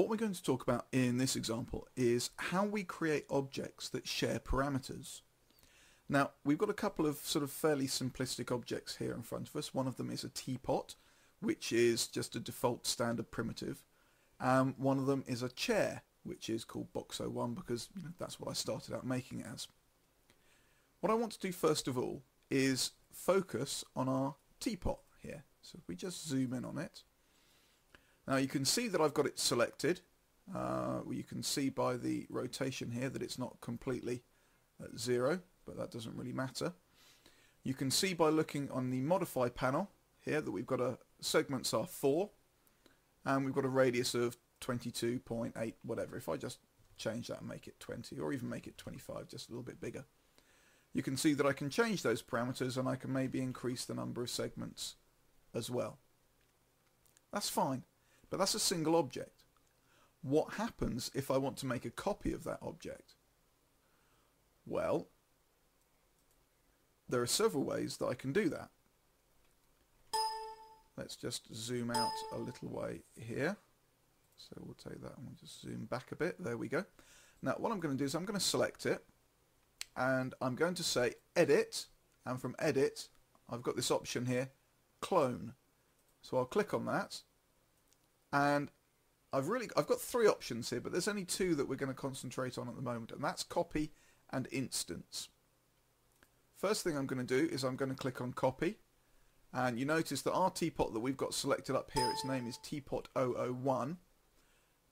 what we're going to talk about in this example is how we create objects that share parameters. Now, we've got a couple of sort of fairly simplistic objects here in front of us. One of them is a teapot, which is just a default standard primitive. Um, one of them is a chair, which is called box01 because you know, that's what I started out making it as. What I want to do first of all is focus on our teapot here. So if we just zoom in on it, now you can see that I've got it selected. Uh, you can see by the rotation here that it's not completely at zero, but that doesn't really matter. You can see by looking on the modify panel here that we've got a segments are 4 and we've got a radius of 22.8 whatever. If I just change that and make it 20 or even make it 25 just a little bit bigger you can see that I can change those parameters and I can maybe increase the number of segments as well. That's fine. But that's a single object. What happens if I want to make a copy of that object? Well, there are several ways that I can do that. Let's just zoom out a little way here. So we'll take that and we'll just zoom back a bit. There we go. Now what I'm going to do is I'm going to select it and I'm going to say edit and from edit I've got this option here clone so I'll click on that and I've really I've got three options here but there's only two that we're going to concentrate on at the moment and that's copy and instance. First thing I'm going to do is I'm going to click on copy. And you notice that our teapot that we've got selected up here its name is teapot 001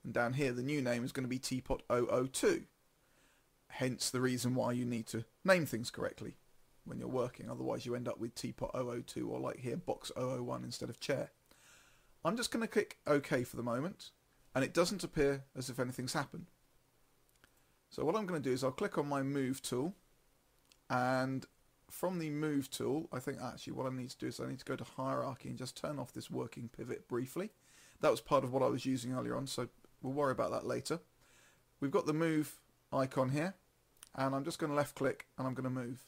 and down here the new name is going to be teapot 002 hence the reason why you need to name things correctly when you're working. Otherwise you end up with teapot 002 or like here box 001 instead of chair I'm just going to click OK for the moment and it doesn't appear as if anything's happened. So what I'm going to do is I'll click on my move tool and from the move tool I think actually what I need to do is I need to go to hierarchy and just turn off this working pivot briefly. That was part of what I was using earlier on so we'll worry about that later. We've got the move icon here and I'm just going to left click and I'm going to move.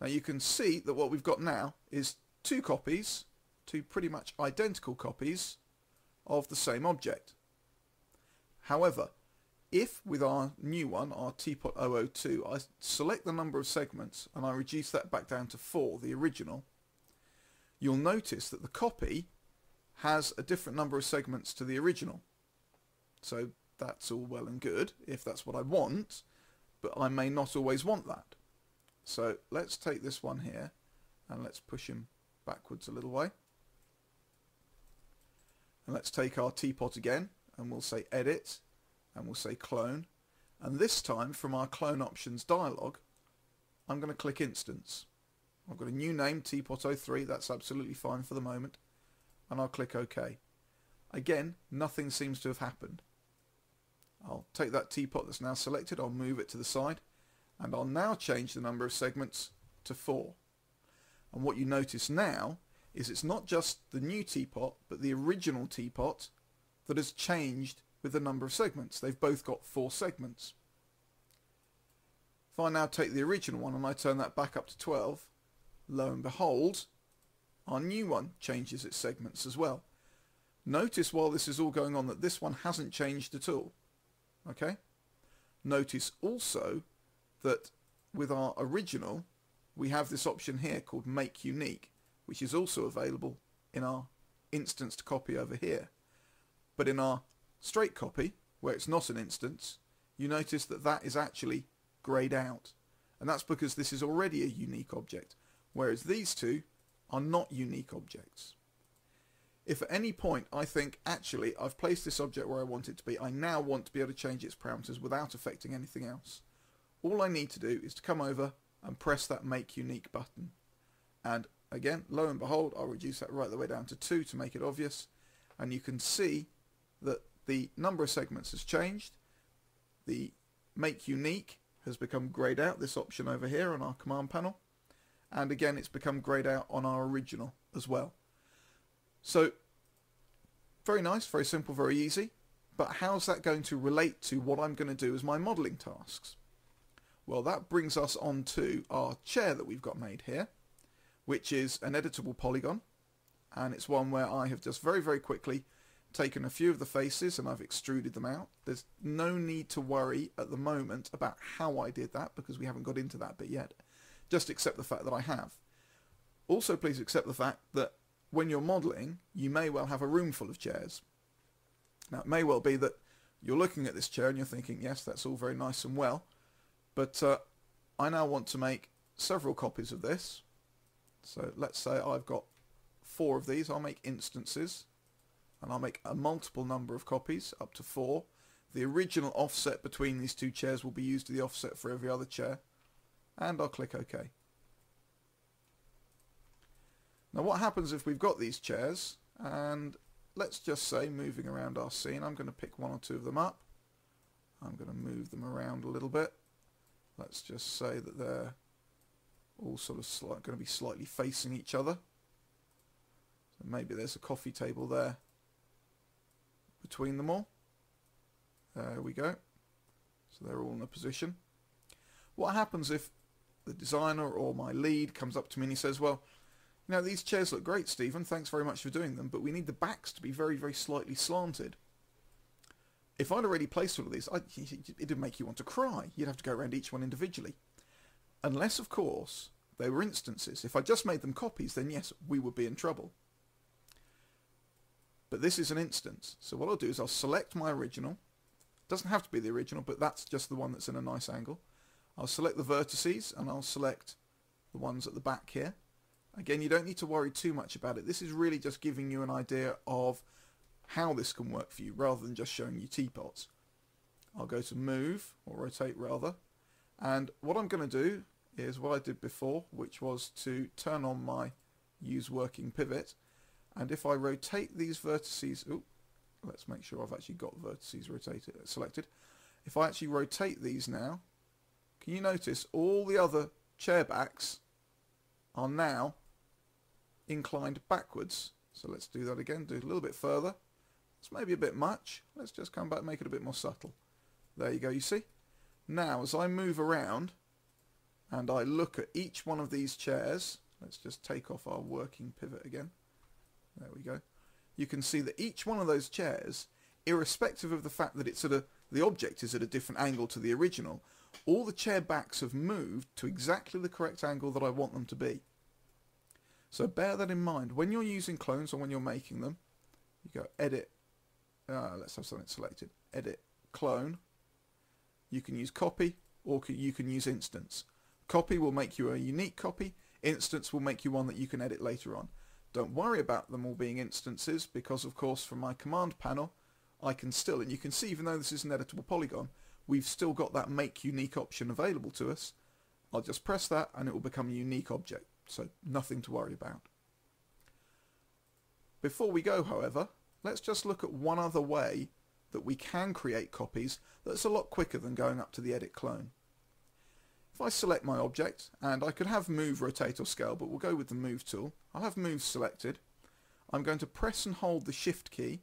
Now you can see that what we've got now is two copies two pretty much identical copies of the same object. However, if with our new one, our teapot 002, I select the number of segments and I reduce that back down to 4, the original, you'll notice that the copy has a different number of segments to the original. So that's all well and good if that's what I want, but I may not always want that. So let's take this one here and let's push him backwards a little way. And let's take our teapot again and we'll say edit and we'll say clone. And this time from our clone options dialog, I'm going to click instance. I've got a new name, teapot03, that's absolutely fine for the moment. And I'll click OK. Again, nothing seems to have happened. I'll take that teapot that's now selected, I'll move it to the side, and I'll now change the number of segments to 4. And what you notice now is it's not just the new teapot, but the original teapot that has changed with the number of segments. They've both got four segments. If I now take the original one and I turn that back up to 12, lo and behold, our new one changes its segments as well. Notice while this is all going on that this one hasn't changed at all. Okay? Notice also that with our original, we have this option here called Make Unique which is also available in our instanced copy over here. But in our straight copy, where it's not an instance, you notice that that is actually greyed out. And that's because this is already a unique object, whereas these two are not unique objects. If at any point I think, actually, I've placed this object where I want it to be, I now want to be able to change its parameters without affecting anything else. All I need to do is to come over and press that Make Unique button. And again, lo and behold, I'll reduce that right the way down to 2 to make it obvious. And you can see that the number of segments has changed. The make unique has become grayed out, this option over here on our command panel. And again, it's become grayed out on our original as well. So, very nice, very simple, very easy. But how's that going to relate to what I'm going to do as my modelling tasks? Well, that brings us on to our chair that we've got made here which is an editable polygon and it's one where I have just very very quickly taken a few of the faces and I've extruded them out. There's no need to worry at the moment about how I did that because we haven't got into that bit yet. Just accept the fact that I have. Also please accept the fact that when you're modelling you may well have a room full of chairs. Now it may well be that you're looking at this chair and you're thinking yes that's all very nice and well but uh, I now want to make several copies of this. So let's say I've got four of these. I'll make instances and I'll make a multiple number of copies up to four. The original offset between these two chairs will be used to the offset for every other chair and I'll click OK. Now what happens if we've got these chairs and let's just say moving around our scene I'm going to pick one or two of them up I'm going to move them around a little bit let's just say that they're all sort of going to be slightly facing each other. So maybe there's a coffee table there between them all. There we go. So they're all in a position. What happens if the designer or my lead comes up to me and he says, well, you know, these chairs look great, Stephen. Thanks very much for doing them, but we need the backs to be very, very slightly slanted if I'd already placed all of these, I, it'd make you want to cry. You'd have to go around each one individually. Unless, of course, they were instances. If I just made them copies, then yes, we would be in trouble. But this is an instance. So what I'll do is I'll select my original. Doesn't have to be the original, but that's just the one that's in a nice angle. I'll select the vertices and I'll select the ones at the back here. Again, you don't need to worry too much about it. This is really just giving you an idea of how this can work for you rather than just showing you teapots. I'll go to move, or rotate rather, and what I'm going to do is what I did before, which was to turn on my use working pivot, and if I rotate these vertices, ooh, let's make sure I've actually got vertices rotated, selected. If I actually rotate these now, can you notice all the other chair backs are now inclined backwards. So let's do that again, do it a little bit further. It's maybe a bit much. Let's just come back and make it a bit more subtle. There you go, you see? Now, as I move around and I look at each one of these chairs, let's just take off our working pivot again. There we go. You can see that each one of those chairs, irrespective of the fact that it's at a, the object is at a different angle to the original, all the chair backs have moved to exactly the correct angle that I want them to be. So bear that in mind. When you're using clones or when you're making them, you go edit uh, let's have something selected, edit, clone. You can use copy or you can use instance. Copy will make you a unique copy, instance will make you one that you can edit later on. Don't worry about them all being instances because of course from my command panel I can still, and you can see even though this is an editable polygon, we've still got that make unique option available to us. I'll just press that and it will become a unique object, so nothing to worry about. Before we go however, let's just look at one other way that we can create copies that's a lot quicker than going up to the edit clone. If I select my object, and I could have move, rotate or scale, but we'll go with the move tool. I'll have move selected. I'm going to press and hold the shift key,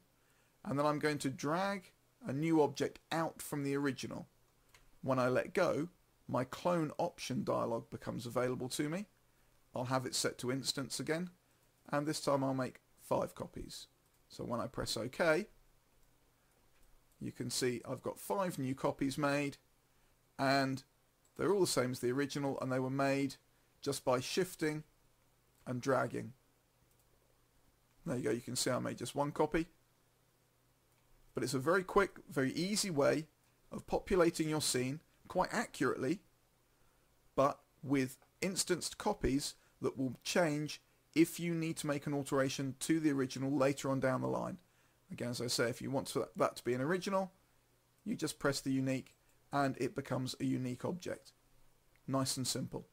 and then I'm going to drag a new object out from the original. When I let go, my clone option dialog becomes available to me. I'll have it set to instance again, and this time I'll make five copies. So when I press OK, you can see I've got five new copies made and they're all the same as the original and they were made just by shifting and dragging. There you go, you can see I made just one copy. But it's a very quick, very easy way of populating your scene quite accurately, but with instanced copies that will change if you need to make an alteration to the original later on down the line. Again, as I say, if you want that to be an original, you just press the unique and it becomes a unique object. Nice and simple.